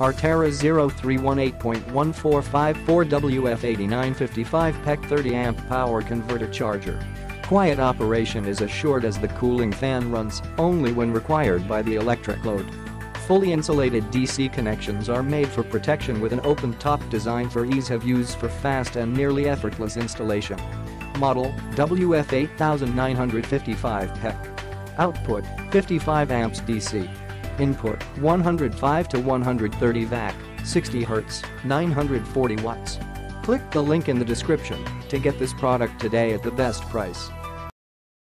Arterra 0318.1454WF8955 PEC 30 amp power converter charger. Quiet operation is assured as the cooling fan runs only when required by the electric load. Fully insulated DC connections are made for protection with an open-top design for ease of use for fast and nearly effortless installation. Model WF8955 PEC. Output 55 amps DC. Input 105 to 130 VAC, 60 Hz, 940 watts. Click the link in the description to get this product today at the best price.